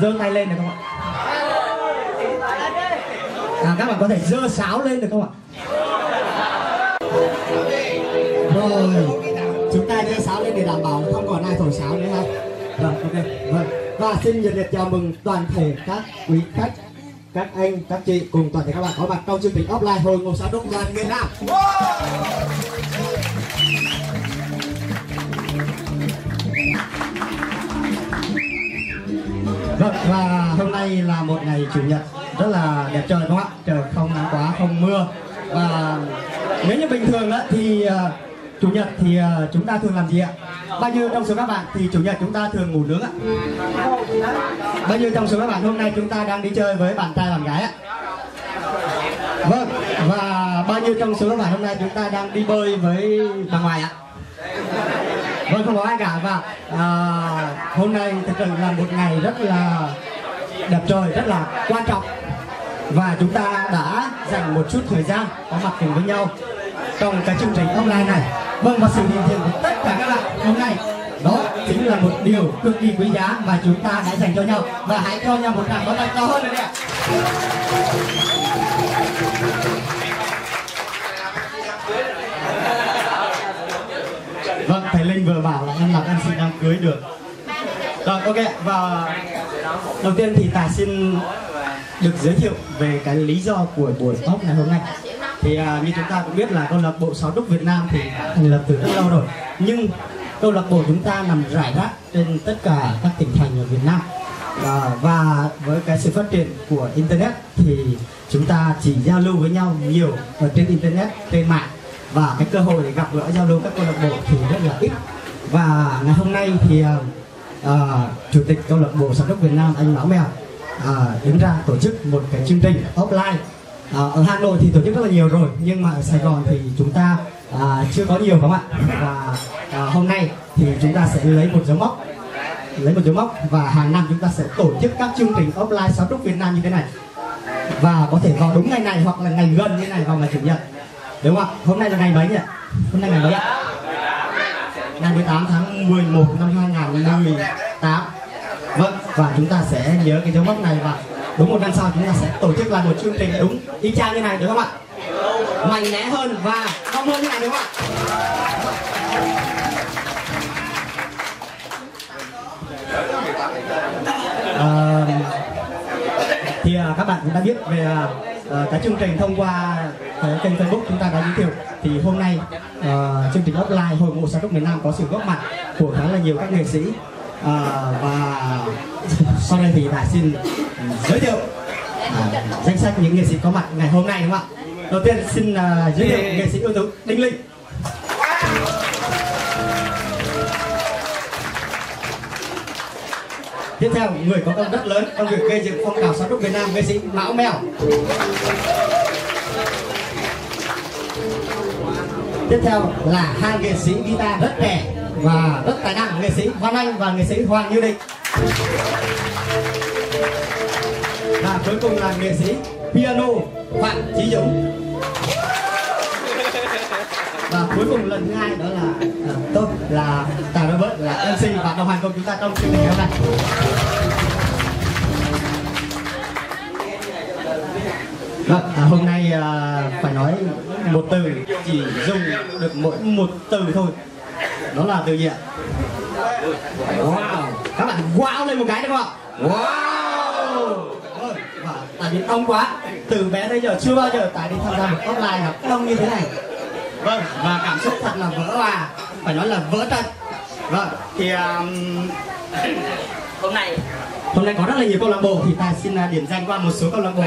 giơ tay lên được không ạ? À, các bạn có thể giơ sáo lên được không ạ? Rồi chúng ta giơ sáo lên để đảm bảo không còn ai thổi sáo nữa ha. Rồi ok vâng và xin nhiệt liệt chào mừng toàn thể các quý khách các anh các chị cùng toàn thể các bạn có mặt trong chương trình offline hồi ngộ xã Đông đoàn miền Nam. Vâng và hôm nay là một ngày chủ nhật rất là đẹp trời đúng không ạ? Trời không nắng quá, không mưa và nếu như bình thường đó thì uh, chủ nhật thì uh, chúng ta thường làm gì ạ? Bao nhiêu trong số các bạn thì chủ nhật chúng ta thường ngủ nướng ạ? Bao nhiêu trong số các bạn hôm nay chúng ta đang đi chơi với bạn trai bạn gái ạ? Vâng và bao nhiêu trong số các bạn hôm nay chúng ta đang đi bơi với bà ngoài ạ? Vâng không có ai cả và à, hôm nay thực sự là một ngày rất là đẹp trời rất là quan trọng. Và chúng ta đã dành một chút thời gian có mặt cùng với nhau trong cái chương trình online này. Vâng và sự hiện diện của tất cả các bạn hôm nay đó chính là một điều cực kỳ quý giá mà chúng ta đã dành cho nhau. Và hãy cho nhau một tràng pháo tay to hơn nữa nè Vâng, thầy Linh vừa bảo là em làm MC đám cưới được. Rồi, ok, và đầu tiên thì Tài xin được giới thiệu về cái lý do của buổi talk ngày hôm nay. Thì à, như chúng ta cũng biết là câu lạc bộ Sáu Đúc Việt Nam thì thành lập từ rất lâu rồi. Nhưng câu lạc bộ chúng ta nằm rải rác trên tất cả các tỉnh thành ở Việt Nam. À, Và với cái sự phát triển của Internet thì chúng ta chỉ giao lưu với nhau nhiều ở trên Internet, trên mạng. Và cái cơ hội để gặp gỡ giao lưu các câu lạc bộ thì rất là ít và ngày hôm nay thì uh, chủ tịch câu lạc bộ sản đốc Việt Nam anh Mão Mèo uh, đứng ra tổ chức một cái chương trình offline. Uh, ở Hà Nội thì tổ chức rất là nhiều rồi nhưng mà ở Sài Gòn thì chúng ta uh, chưa có nhiều không ạ và uh, hôm nay thì chúng ta sẽ lấy một dấu mốc lấy một dấu mốc và hàng năm chúng ta sẽ tổ chức các chương trình offline sáu đốc Việt Nam như thế này. Và có thể vào đúng ngày này hoặc là ngày gần như này vào ngày chủ nhật. Đúng không ạ? Hôm nay là ngày mấy nhỉ? Hôm nay ngày mấy ạ? Ngày 18 tháng 11 năm 2018 vâng và chúng ta sẽ nhớ cái dấu mốc này và đúng một năm sau chúng ta sẽ tổ chức lại một chương trình đúng y chang như này đúng không ạ? Mạnh mẽ hơn và đông hơn như này đúng không ạ? À, thì à, các bạn cũng đã biết về à, Ờ, uh, cái chương trình thông qua ờ, kênh Facebook chúng ta đã giới thiệu. Thì hôm nay uh, chương trình offline hội ngộ sáng đốc miền Nam có sự góp mặt của khá là nhiều các nghệ sĩ. Uh, và sau đây thì đại xin giới thiệu uh, danh sách những nghệ sĩ có mặt ngày hôm nay đúng không ạ? Đầu tiên xin uh, giới thiệu nghệ sĩ ưu tú Đinh Linh. Tiếp theo, người có công rất lớn, trong việc gây dựng phong trào sáng đúc Việt Nam, nghệ sĩ Mão Mèo. Tiếp theo là hai nghệ sĩ guitar rất trẻ và rất tài năng, nghệ sĩ Văn Anh và nghệ sĩ Hoàng Như Định. Và cuối cùng là nghệ sĩ piano Phạm Chí Dũng và cuối cùng lần thứ hai đó là tốt tôi là Tài Robert là MC và đồng hành cùng chúng ta trong chương trình hôm nay Vâng, à, hôm nay à, phải nói một từ chỉ dùng được mỗi một từ thôi Đó là từ gì ạ? Wow Các bạn wow lên một cái được không ạ? Wow Vâng, và tại vì quá Từ bé tới giờ chưa bao giờ Tài đi tham gia một offline học ông như thế này Vâng, và cảm xúc thật là vỡ hòa Phải nói là vỡ thật. Vâng, thì um, hôm nay. Hôm nay có rất là nhiều câu lạc bộ Thì Tài xin uh, điểm danh qua một số câu lạc bộ.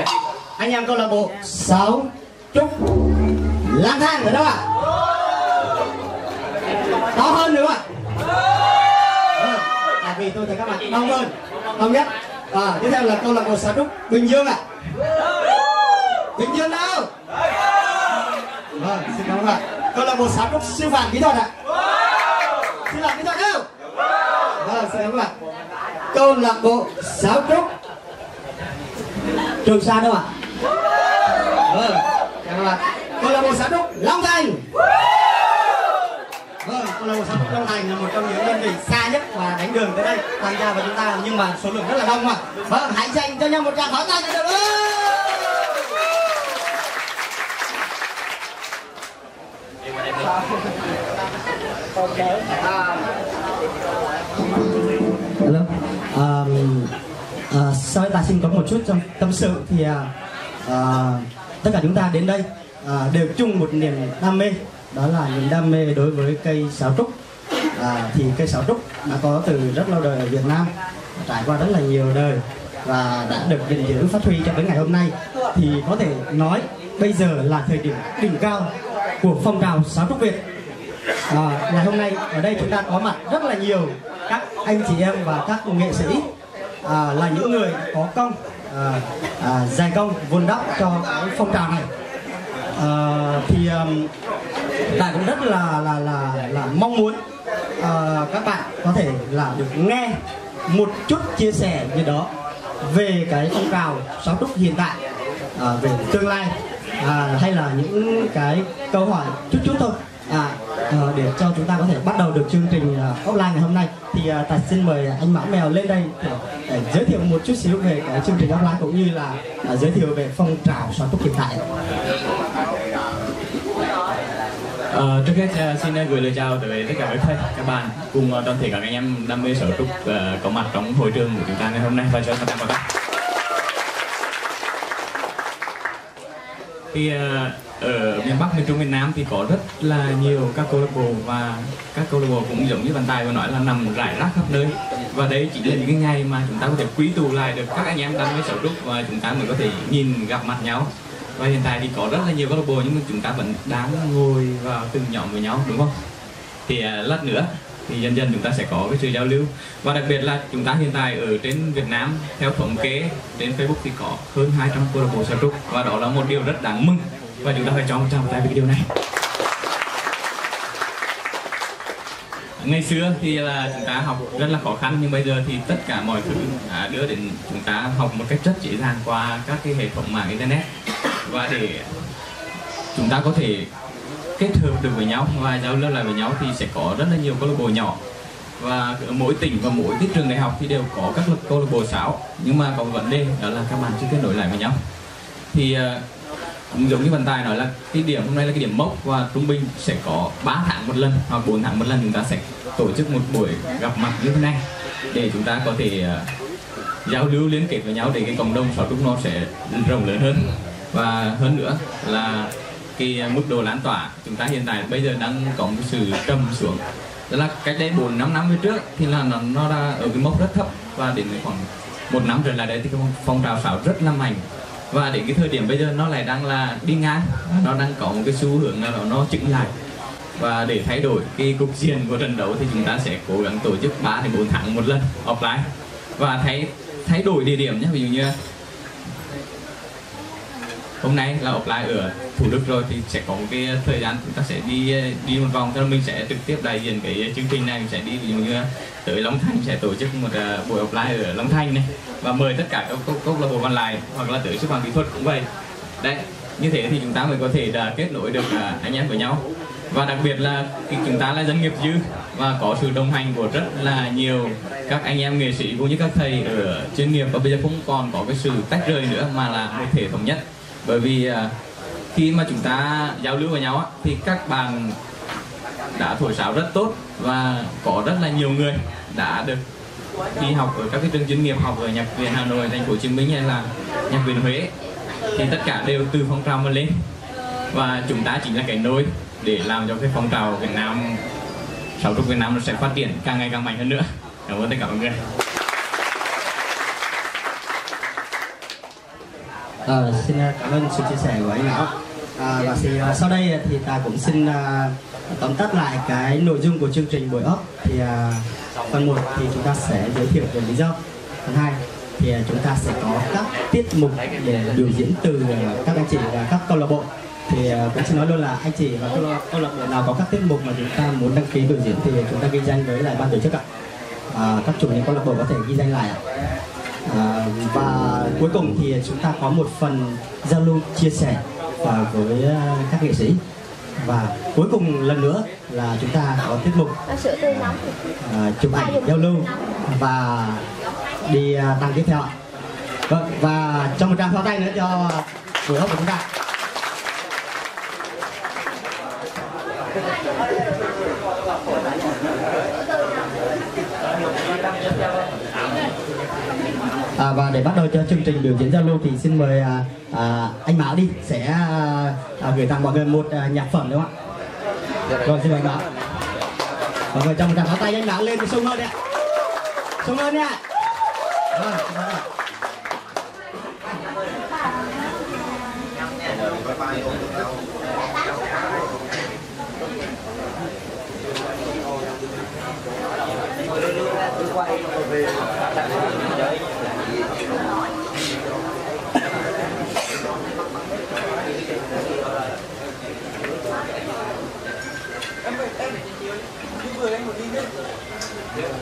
Anh em câu lạc bộ sáu trúc lang thang ở đâu ạ? To hơn nữa ạ? À, vì tôi thấy các bạn đông hơn. Đông nhất à, tiếp theo là câu lạc bộ sáu trúc bình dương ạ. Bình dương đâu? Vâng đúng rồi câu lạc bộ sáo đúc siêu vàng kỹ thuật ạ. Siêu vàng kỹ thuật đâu vâng xin đúng ạ. Câu lạc bộ sáo đốc trường sa đâu ạ? Vâng chào các bạn câu lạc bộ sáo đốc long thành. Vâng câu lạc bộ sáo đốc long thành là một trong những đơn vị xa nhất và đánh đường tới đây tham gia vào chúng ta. Nhưng mà số lượng rất là đông ạ. Vâng hãy dành cho nhau một tràng pháo tay. Được ơi Hello. Um, uh, sau đây ta xin có một chút trong tâm sự thì uh, tất cả chúng ta đến đây uh, đều chung một niềm đam mê đó là niềm đam mê đối với cây sáo trúc à, thì cây sáo trúc đã có từ rất lâu đời ở Việt Nam trải qua rất là nhiều đời và đã được gìn giữ phát huy cho đến ngày hôm nay thì có thể nói bây giờ là thời điểm đỉnh cao của phong trào sáng trúc Việt. À, ngày hôm nay ở đây chúng ta có mặt rất là nhiều các anh chị em và các nghệ sĩ à, là những người có công à, à, dài công vun đắp cho cái phong trào này. À, thì um, ta cũng rất là là là là mong muốn à, các bạn có thể là được nghe một chút chia sẻ như đó về cái phong trào sáu trúc hiện tại à, về tương lai à, hay là những cái câu hỏi chút chút thôi à, ờ, để cho chúng ta có thể bắt đầu được chương trình uh, offline ngày hôm nay thì uh, tài xin mời anh mão mèo lên đây để, để giới thiệu một chút xíu về cái chương trình offline cũng như là uh, giới thiệu về phong trào xóa túc hiện tại À, trước hết xin gửi lời chào tới tất cả các thầy, các bạn cùng toàn thể các anh em đam mê sở trúc uh, có mặt trong hội trường của chúng ta ngày hôm nay và cho các người vào các. Thì uh, ở miền Bắc, miền Trung, miền Nam thì có rất là nhiều các câu lạc bộ và các câu lạc bộ cũng giống như bàn tài vừa nói là nằm rải rác khắp nơi. Và đây chỉ là những cái ngày mà chúng ta có thể quý tụ lại được các anh em đang với sở trúc và chúng ta mới có thể nhìn gặp mặt nhau. Và hiện tại thì có rất là nhiều câu lạc bộ nhưng mà chúng ta vẫn đang ngồi vào từng nhóm với nhau đúng không? Thì uh, lát nữa thì dần dần chúng ta sẽ có cái sự giao lưu. Và đặc biệt là chúng ta hiện tại ở trên Việt Nam, theo thống kê, trên Facebook thì có hơn 200 câu lạc bộ sở trúc. Và đó là một điều rất đáng mừng và chúng ta phải cho một tràng tay về cái điều này. Ngày xưa thì là chúng ta học rất là khó khăn, nhưng bây giờ thì tất cả mọi thứ đã đưa đến chúng ta học một cách rất dễ dàng qua các cái hệ thống mạng internet. Và để chúng ta có thể kết hợp được với nhau và giao lưu lại với nhau thì sẽ có rất là nhiều câu lạc bộ nhỏ. Và ở mỗi tỉnh và mỗi cái trường đại học thì đều có các câu lạc bộ sáo nhưng mà có vấn đề đó là các bạn chưa kết nối lại với nhau. Thì ờ, cũng giống như vận tài nói là cái điểm hôm nay là cái điểm mốc và trung bình sẽ có 3 tháng một lần hoặc 4 tháng một lần chúng ta sẽ tổ chức một buổi gặp mặt như thế này. Để chúng ta có thể uh, giao lưu liên kết với nhau để cái cộng đồng sáo trúc nó sẽ rộng lớn hơn. Và hơn nữa là cái mức độ lan tỏa, chúng ta hiện tại bây giờ đang có một sự trầm xuống. Đó là cách đây 4 năm năm về trước thì là nó nó đã ở cái mốc rất thấp và đến khoảng một năm trở lại đây thì cái phong trào sáo rất là mạnh. Và đến cái thời điểm bây giờ nó lại đang là đi ngang, nó đang có một cái xu hướng là nó chững lại. Và để thay đổi cái cục diện của trận đấu thì chúng ta sẽ cố gắng tổ chức 3 đến 4 tháng một lần offline. Và thay thay đổi địa điểm nhé ví dụ như hôm nay là offline ở thủ đức rồi thì sẽ có một cái thời gian chúng ta sẽ đi ờ, đi một vòng. Cho mình sẽ trực tiếp đại diện cái chương trình này. Mình sẽ đi ví dụ như tới long thành sẽ tổ chức một uh, buổi offline ở long thành này. Và mời tất cả các câu lạc bộ còn lại hoặc là tới sư phạm kỹ thuật cũng vậy. Đấy như thế thì chúng ta mới có thể là kết nối được uh, anh em với nhau. Và đặc biệt là chúng ta là doanh nghiệp dư và có sự đồng hành của rất là nhiều các anh em nghệ sĩ cũng như các thầy ở chuyên nghiệp. Và bây giờ không còn có cái sự tách rời nữa mà là một thể thống nhất bởi vì à, khi mà chúng ta giao lưu với nhau á, thì các bạn đã thổi sáo rất tốt và có rất là nhiều người đã được đi học ở các cái trường chuyên nghiệp học ở nhạc viện Hà Nội, thành phố Hồ Chí Minh hay là nhạc viện Huế. Thì tất cả đều từ phong trào mà lên. Và chúng ta chính là cái nối để làm cho cái phong trào Việt Nam sáo trúc Việt Nam nó sẽ phát triển càng ngày càng mạnh hơn nữa. Cảm ơn tất cả mọi người. À, xin ờ, cảm ơn sự chia sẻ của anh Lão à, ờ, và thì sau đây thì ta cũng xin uh, tóm tắt lại cái nội dung của chương trình buổi ốc thì uh, phần 1 thì chúng ta sẽ giới thiệu về lý do. Phần 2 thì chúng ta sẽ có các tiết mục để biểu diễn từ các anh chị và các câu lạc bộ. Thì cũng xin nói luôn là anh chị và câu, lạc bộ nào có các tiết mục mà chúng ta muốn đăng ký biểu diễn thì chúng ta ghi danh với lại ban tổ chức ạ. À, các chủ những câu lạc bộ có thể ghi danh lại ạ à, và cuối cùng thì chúng ta có một phần giao lưu chia sẻ và với các nghệ sĩ. Và cuối cùng lần nữa là chúng ta có tiết mục à, chụp ảnh giao lưu và đi à, tăng tiếp theo ạ. Vâng và cho một tràng pháo tay nữa cho buổi hôm của chúng ta À, và để bắt đầu cho chương trình biểu diễn giao lưu thì xin mời à, à, anh Mão đi sẽ à, à, gửi tặng mọi người một à, nhạc phẩm đúng không ạ? Rồi xin mời anh Mão. Mọi người cho một tràng pháo tay anh Mão lên sung hơn đi ạ. Sung hơn nha. Vâng, xin mời ạ. ok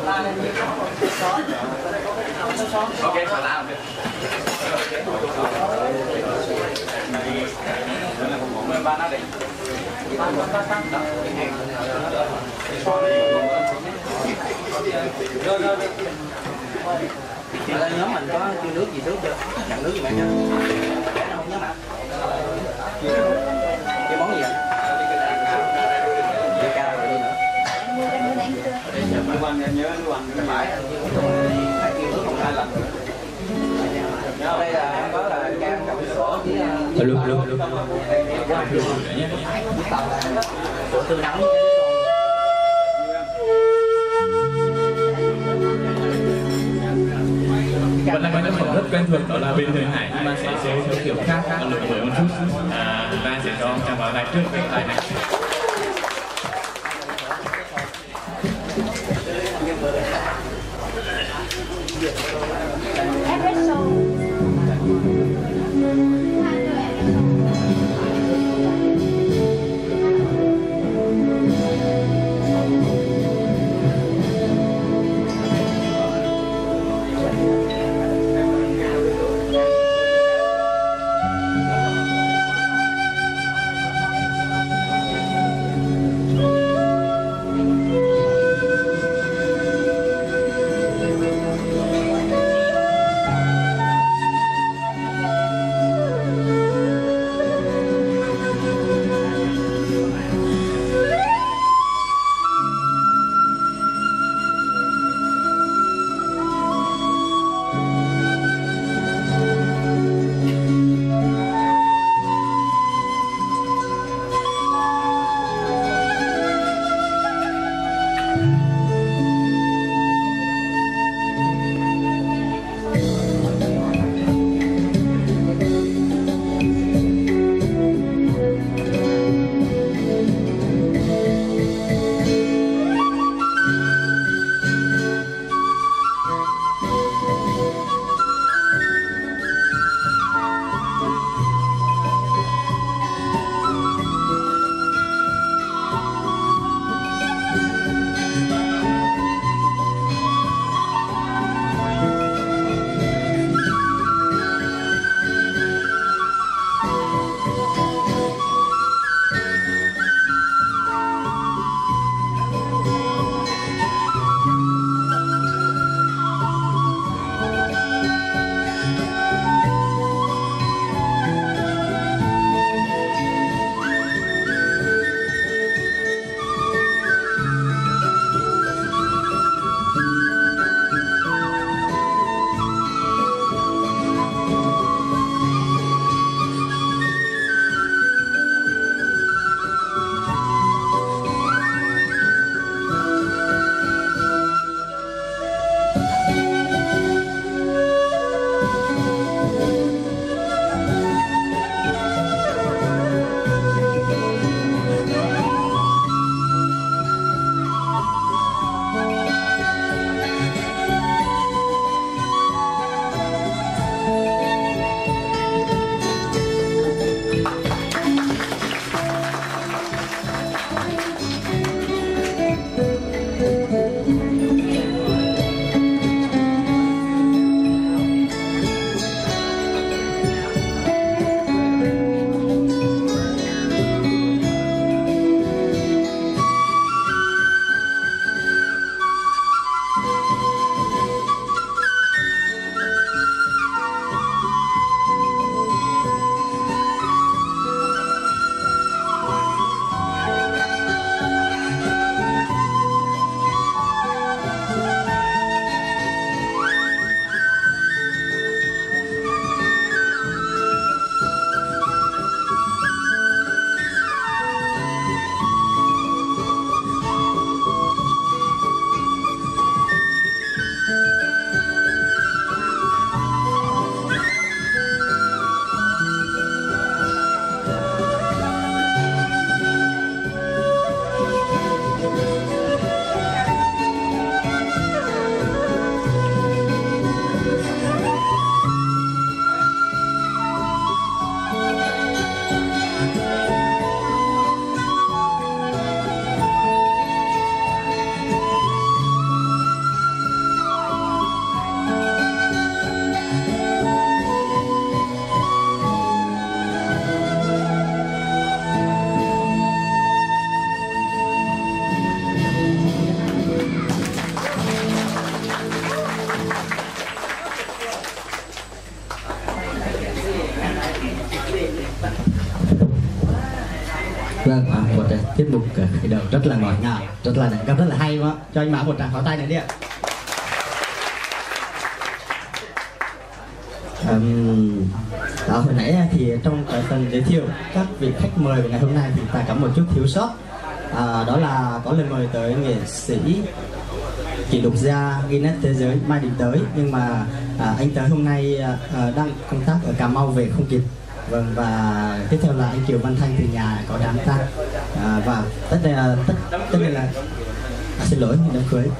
phải làm được ba nó đi Ở đây nhóm mình có tiêu nước gì trước chưa? Nhận nước gì bạn chưa? Cái nào không nhớ mặt? Cái món gì vậy? Lưu Anh em nhớ Lưu Anh. Cái phải phải tiêu nước còn hai lần nữa. Ở đây là em có là cam cà sữa với luôn luôn luôn sữa tươi nóng vẫn là cái phẩm rất quen thuộc đó là bên thời hải. Nhưng mà sẽ sẽ theo kiểu khác khác lượt mới một chút. À, chúng ta sẽ cho trang báo lại trước cái bài này Yeah. Rất rất là đẳng rất là hay quá. Cho anh mã một tràng pháo tay này đi ạ. Um, đó, hồi nãy thì trong cái phần giới thiệu các vị khách mời của ngày hôm nay thì ta có một chút thiếu sót. À, đó là có lời mời tới nghệ sĩ kỷ lục gia Guinness thế giới mai Đình tới. Nhưng mà à, anh tới hôm nay à, à đang công tác ở Cà Mau về không kịp. Vâng và tiếp theo là anh Kiều Văn Thanh từ nhà có đám tang à, và tất nhiên là tất tất nhiên là à, xin lỗi đám cưới.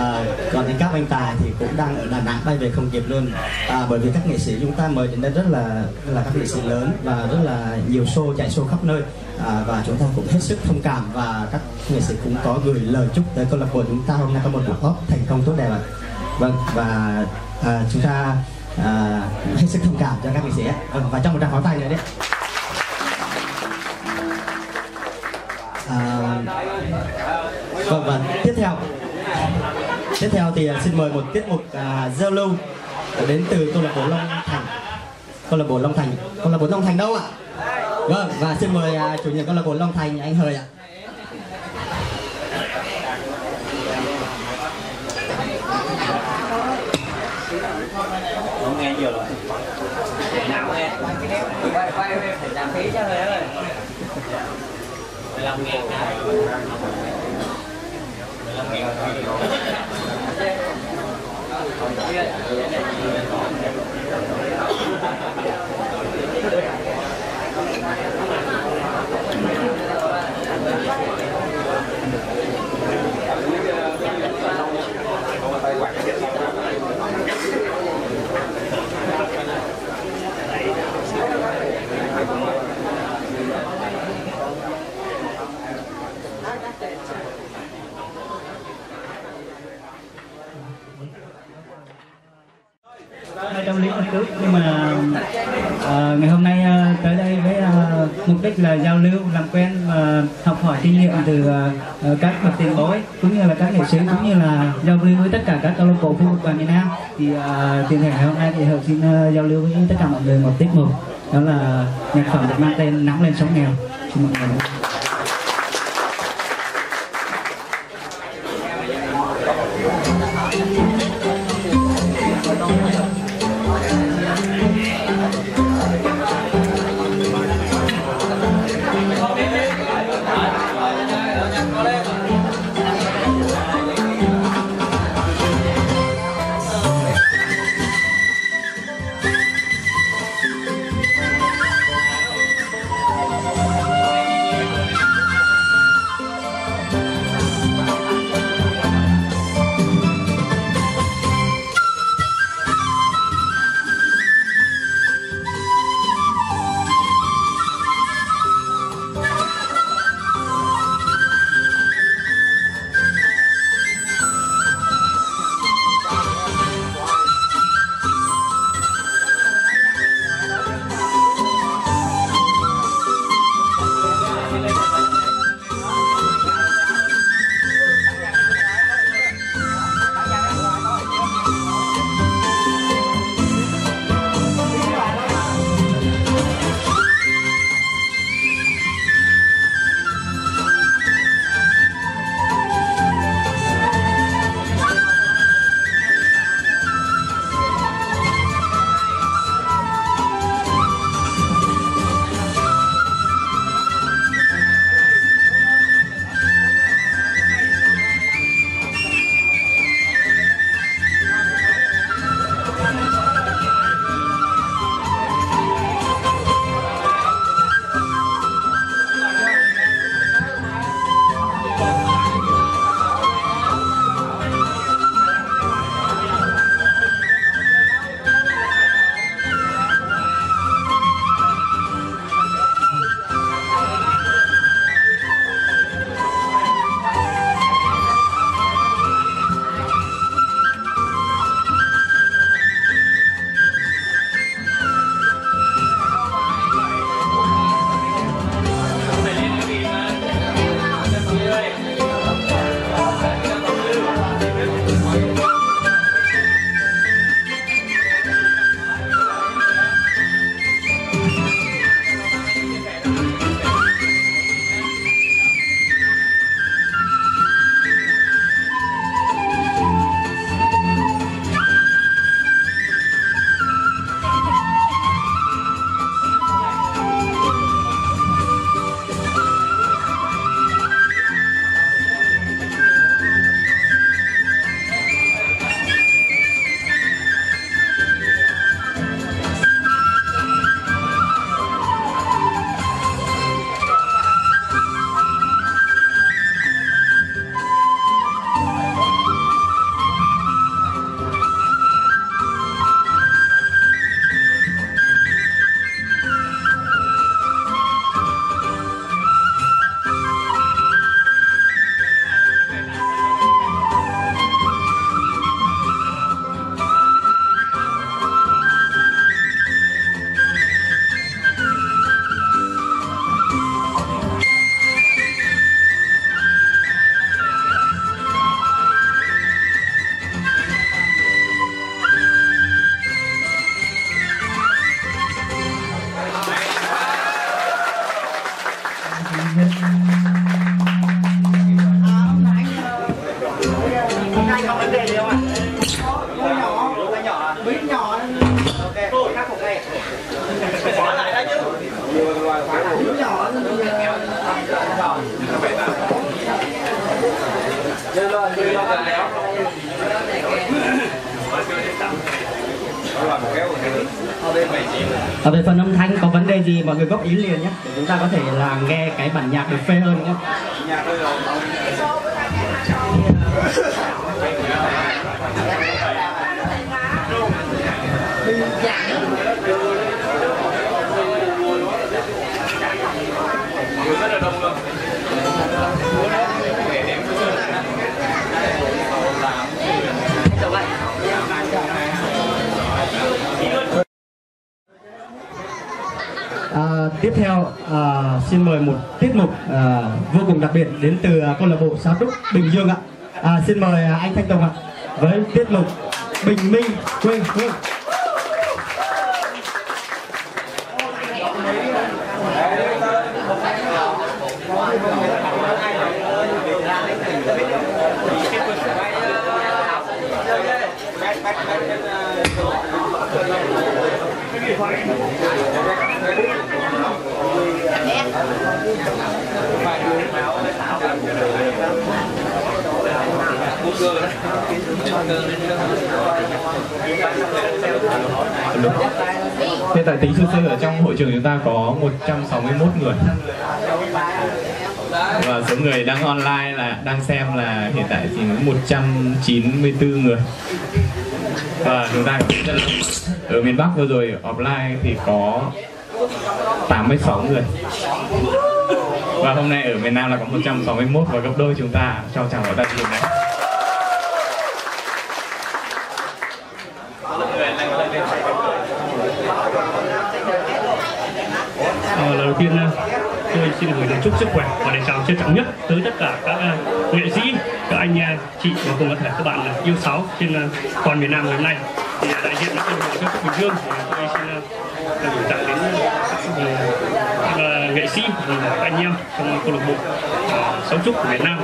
À, còn thì các anh tài thì cũng đang ở Đà Nẵng bay về không kịp luôn. À, bởi vì các nghệ sĩ chúng ta mời đến đây rất là rất là các nghệ sĩ lớn và rất là nhiều show chạy show khắp nơi. À, và chúng ta cũng hết sức thông cảm và các nghệ sĩ cũng có gửi lời chúc tới câu lạc bộ chúng ta. Hôm nay có một buổi họp thành công tốt đẹp ạ. Vâng và à, chúng ta à, hết sức thông cảm cho các nghệ sĩ vâng, và trong một tràng pháo tay nữa đấy à, vâng và tiếp theo. Tiếp theo thì à, xin mời một tiết mục à, giao lưu đến từ câu lạc bộ Long Thành. Câu lạc bộ Long Thành. Câu lạc bộ Long Thành đâu ạ? Vâng và xin mời à, chủ nhiệm câu lạc bộ Long Thành anh Hời ạ. Nghe nhiều rồi. Nào nghe. Quay quay phải giảm phí cho người ơi làm nghe hơi tâm lý một chút nhưng mà ờ, ngày hôm nay ờ, tới đây với ờ, mục đích là giao lưu làm quen và học hỏi kinh nghiệm từ ờ, ờ, các bậc tiền bối cũng như là các nghệ sĩ cũng như là giao lưu với tất cả các câu lạc bộ khu vực và miền Nam. Thì ờ, uh, tiền thể ngày hôm nay thì hợp xin ờ, giao lưu với tất cả mọi người một tiết mục. Đó là nhạc phẩm được mang tên nắng lên sóng nghèo. Xin mọi người. Tiếp theo à, xin mời một tiết mục à, vô cùng đặc biệt đến từ à, câu lạc bộ Sáo Trúc Bình Dương ạ. À, xin mời à, anh Thanh Tùng ạ với tiết mục Bình Minh quê hương. Hiện tại tính sơ sơ ở trong hội trường chúng ta có 161 người. Và số người đang online là, đang xem là hiện tại chỉ có 194 người. Và chúng ta ở miền Bắc vừa rồi offline thì có 86 người và hôm nay ở miền Nam là có 161 và gấp đôi chúng ta cho chào hỏi tận dụng này đầu tiên ờ, tôi xin gửi lời chúc sức khỏe và lời chào trân trọng nhất tới tất cả các ờ, nghệ sĩ, các anh ờ, chị và cùng có thể các bạn ờ, yêu sáu trên toàn miền Nam ngày hôm nay. Thì đại diện cho câu lạc Bình Dương tôi xin gửi tặng đến các sĩ và các anh em trong câu lạc bộ à, sáu Sáo Trúc của Việt Nam.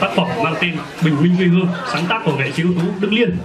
Tác phẩm mang tên Bình Minh quê hương, sáng tác của nghệ sĩ ưu tú Đức Liên.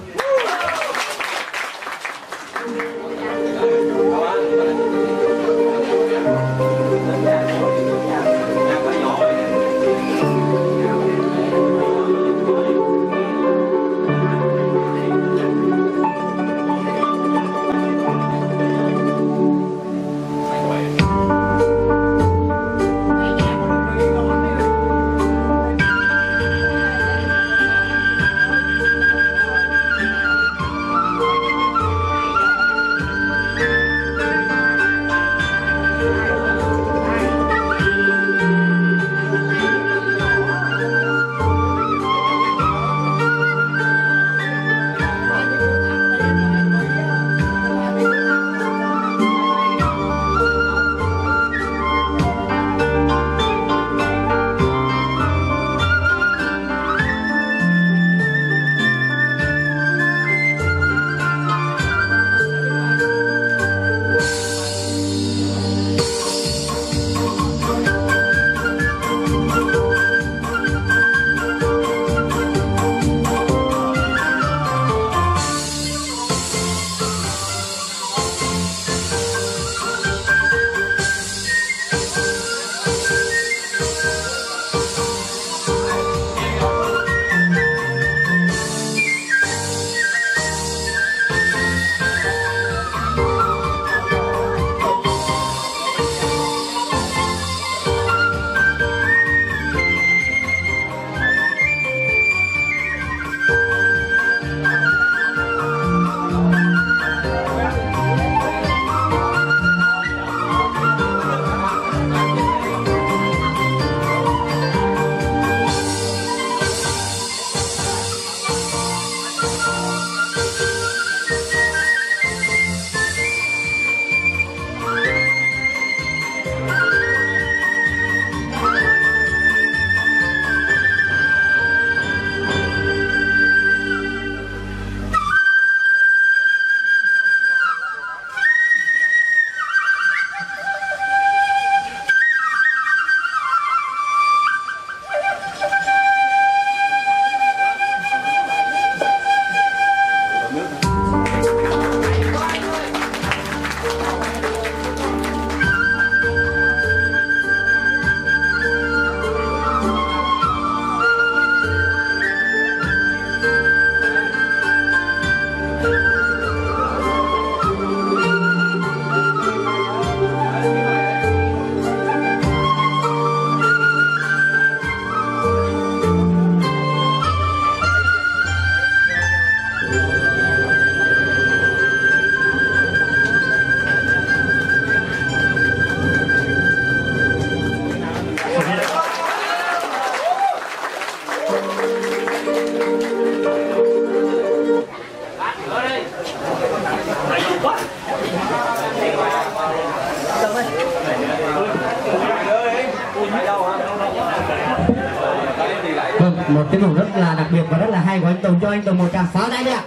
Pháo tay đi ạ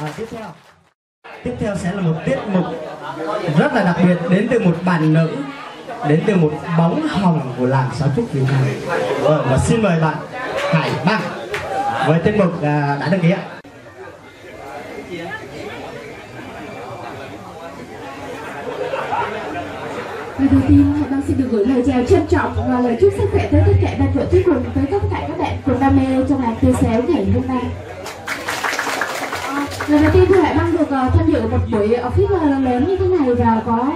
à, tiếp theo tiếp theo sẽ là một tiết mục rất là đặc biệt đến từ một bạn nữ đến từ một bóng hồng của làng sáo trúc Việt Nam vâng, và xin mời bạn Hải Băng với tiết mục à, đã đăng ký ạ. Và đầu tiên, Hải Đăng xin được gửi lời chào trân trọng và lời chúc sức khỏe tới tất cả ban tổ chức cùng tới tất cả các bạn cùng đam mê trong làng tê xéo ngày hôm nay. Lần đầu tiên thì Hải băng được uh, tham dự một buổi office uh, lớn như thế này và có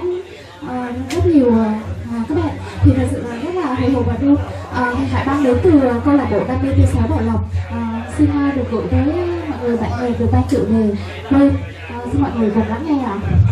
uh, rất nhiều uh, các bạn thì thật sự là rất là hồi hộp và vui. Uh, Hải băng đến từ câu lạc bộ đam mê tê xéo Bảo Lộc. Uh, xin uh, được gửi tới mọi người bạn bè từ ban chủ về quê. Uh, xin mọi người cùng lắng nghe ạ. không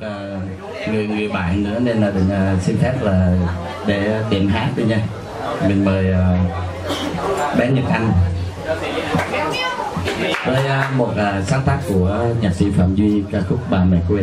Ờ, người người bạn nữa nên là mình ờ, xin phép là để tiện hát đi nha. Mình mời ờ, bé Nhật Anh. Với một sáng tác của nhạc sĩ Phạm Duy ca khúc Bà mẹ quê.